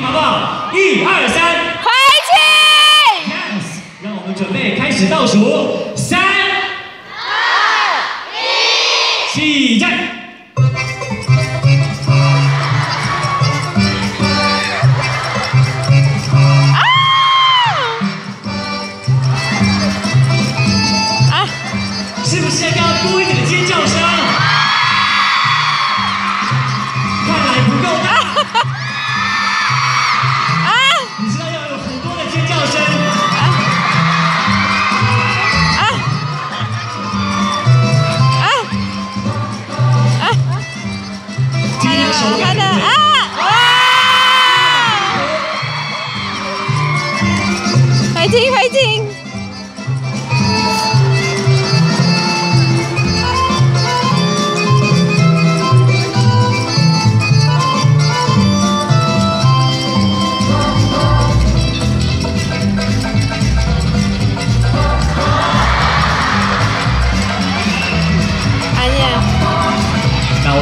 好不好？一二三，回去！Yes，让我们准备开始倒数，三、二、一，起站。手感对不对看的啊！哇！快进快进！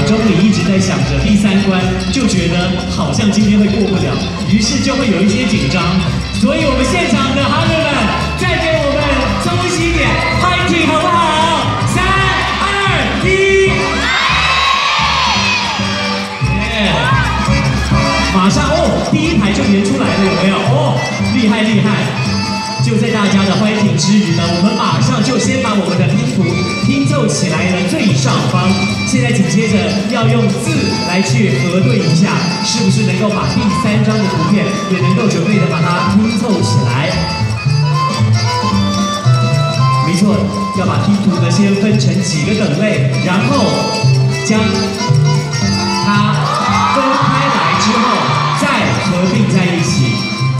中里一直在想着第三关，就觉得好像今天会过不了，于是就会有一些紧张。所以我们现场的哈人们，再给我们冲一点 f i g h t 好不好？三二一，耶！马上哦，第一排就连出来了，有没有？哦，厉害厉害！就在大家的欢迎之余呢，我们马上就先把我们的拼图拼凑起来了最上方。现在紧接着要用字来去核对一下，是不是能够把第三张的图片也能够准备的把它拼凑起来。没错，要把拼图呢先分成几个等类，然后将它分开来之后再合并在一起。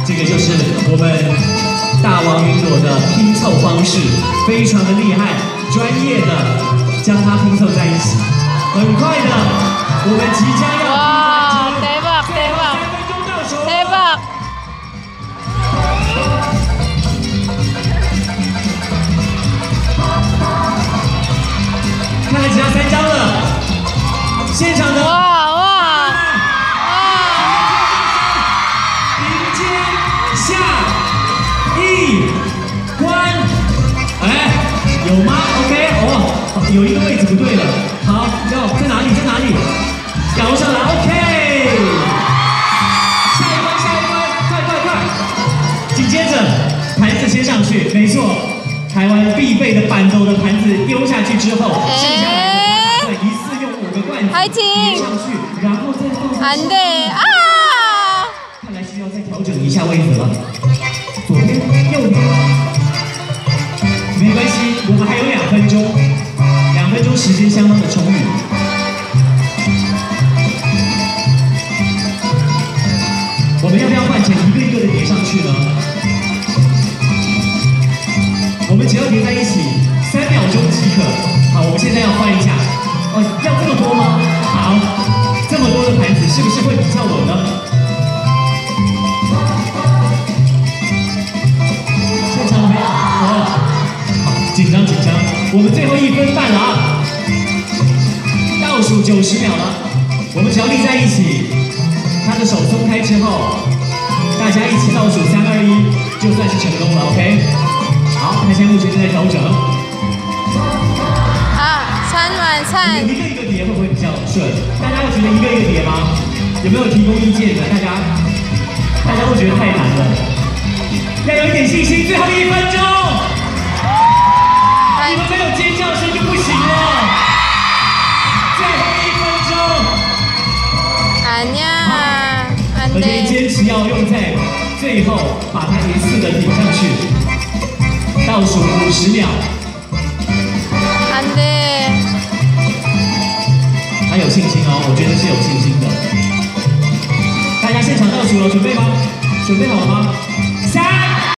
这个就是我们大王云朵的拼凑方式，非常的厉害，专业的将它拼凑在一起。很快的我们即将要拼成一支来看来只要三张了。现场的哇哇。哇迎天下一有一个位置不对了。好，要在哪里？在哪里？摇上来，OK。下一关，下一关，快快快！紧接着，盘子先上去，没错，台湾必备的板斗的盘子丢下去之后，剩下来的一次用五个罐子叠上去，然后再放。韩队啊！时间相当的充裕。我们要不要换成一个一个的叠上去呢？我们只要叠在一起，三秒钟即可。好，我们现在要换一下。哦，要这么多吗？好，这么多的盘子是不是会比较稳呢？现场没有？好，紧张紧张，我们最后一分半了啊！九十秒了我们只要立在一起他的手松开之后大家一起倒数三二一就算是成功了 ok 好他现在目前正在调整啊穿暖菜一个一个叠会不会比较顺？大家会觉得一个一个叠吗？有没有提供意见的？大家大家会觉得太难了。要有一点信心最后一分钟。最后，把它一次的顶上去。倒数五十秒，安的.他有信心哦，我觉得是有信心的。大家现场倒数了，准备吗？准备好了吗？三、